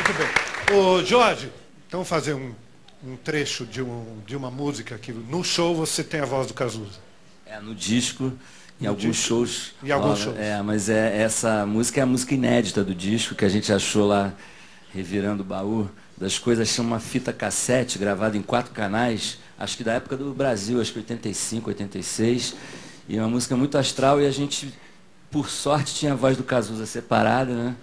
Muito bem. Ô, Jorge, então fazer um, um trecho de, um, de uma música que no show você tem a voz do Cazuza. É, no disco, em No alguns disco. shows. Em alguns shows. É, mas é, essa música é a música inédita do disco, que a gente achou lá, revirando o baú das coisas. Chama uma fita cassete gravada em quatro canais, acho que da época do Brasil, acho que 85, 86. E é uma música muito astral e a gente, por sorte, tinha a voz do Cazuza separada, né?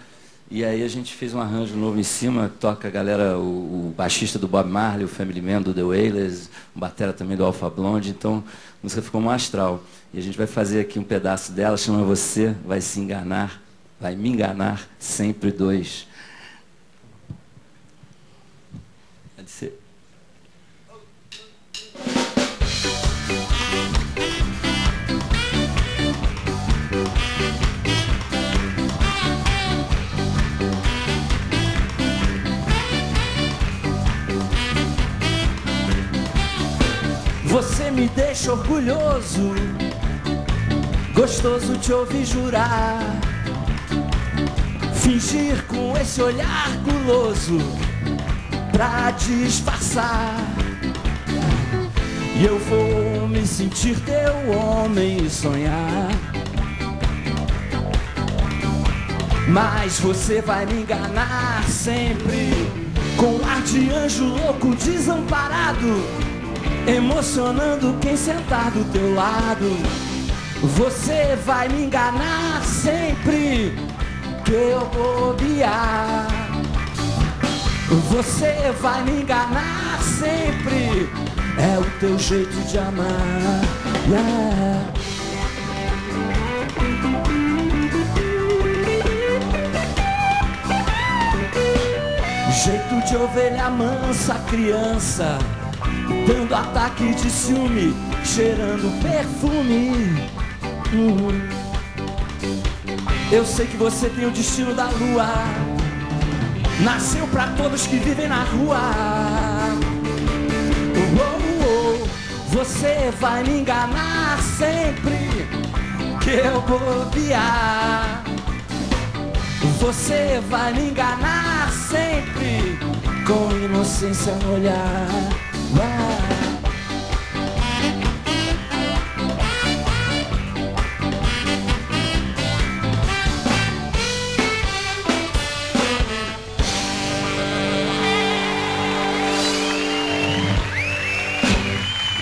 E aí a gente fez um arranjo novo em cima, toca a galera, o, o baixista do Bob Marley, o Family Man do The Wailers, o batera também do Alpha Blonde, então a música ficou uma astral. E a gente vai fazer aqui um pedaço dela, chama Você Vai Se Enganar, Vai Me Enganar Sempre Dois. Pode ser. Você me deixa orgulhoso, gostoso te ouvir jurar. Fingir com esse olhar guloso pra disfarçar. E eu vou me sentir teu homem e sonhar. Mas você vai me enganar sempre com ar de anjo louco desamparado emocionando quem sentar do teu lado. Você vai me enganar sempre que eu bobear. Você vai me enganar sempre. É o teu jeito de amar. Yeah. Jeito de ovelha mansa, criança dando ataque de ciúme, cheirando perfume. Hum. Eu sei que você tem o destino da lua, nasceu pra todos que vivem na rua. Você vai me enganar sempre que eu bobear. Você vai me enganar sempre com inocência no olhar.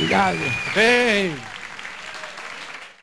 Obrigado. Bem,